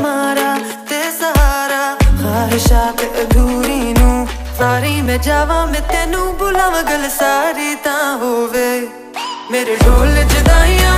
ਮਾਰਾ ਤੇ ਸਹਾਰਾ ਖਾਹਿਸ਼ਾਤ ਅਧੂਰੀ ਨੂੰ ਸਾਰੀ ਮੈਂ ਜਾਵਾਂ, ਮੈਂ ਤੈਨੂੰ ਬੁਲਾਵਾਂ, ਗੱਲ ਸਾਰੀ ਤਾਂ ਹੋਵੇ। ਮੇਰੇ ਢੋਲ ਜਦਾਈਆਂ ਦੀ